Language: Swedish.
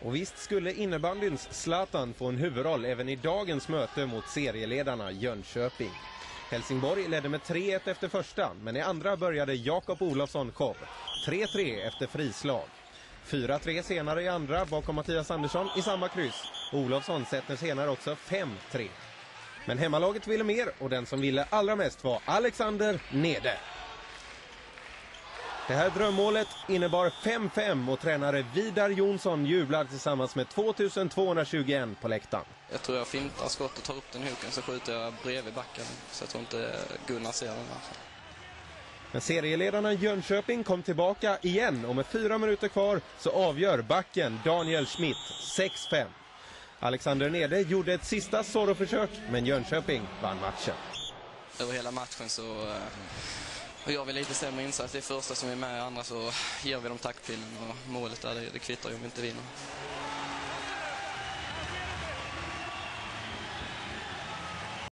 Och visst skulle innebandyns Zlatan få en huvudroll även i dagens möte mot serieledarna Jönköping. Helsingborg ledde med 3-1 efter första, men i andra började Jakob Olofsson show. 3-3 efter frislag. 4-3 senare i andra bakom Mattias Andersson i samma kryss. Olofsson sätter senare också 5-3. Men hemmalaget ville mer och den som ville allra mest var Alexander Nede. Det här drömmålet innebar 5-5 och tränare Vidar Jonsson jublar tillsammans med 2221 på läktaren. Jag tror jag fintar skottet, tar upp den i hoken, så skjuter jag bredvid backen. Så jag tror inte Gunnar ser den. Alltså. Men serieledarna Jönköping kom tillbaka igen och med fyra minuter kvar så avgör backen Daniel Schmidt 6-5. Alexander Nede gjorde ett sista Zorro-försök, men Jönköping vann matchen. Över hela matchen så och gör vi lite sämre insats. I första som är med, andra så ger vi dem taktpinnen och målet där, det, det kvittar ju om vi inte vinner.